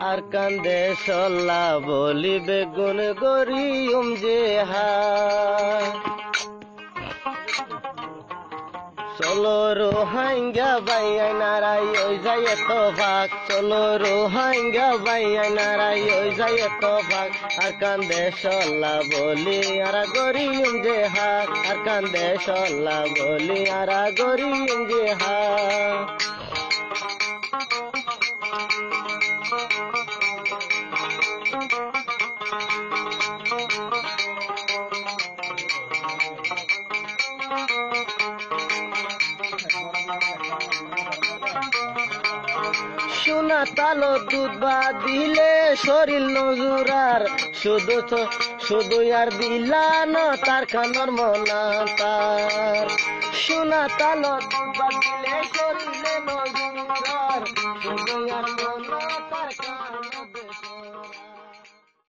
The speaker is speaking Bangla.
আর কান্দে সল্লা বলি বেগুন গরিম যে হা চলো রোহাঙ্গা বাইয়া নারাই ওই যাইয়ে তোফাক চলো রোহাঙ্গা বাইয়া নারাই ওই যাইয়ে তোফাক আর কান্দে সল্লা বলি, আর গরিউম যে হা আর কান্দে সল্লা বলি, আর গরিউম যে হা সোনা তালো দুধ বা দিলে শরীর নজুরার শুধু তো শুধু আর দিলান তার খানোর মনা তার। সোনা তালো দুধ দিলে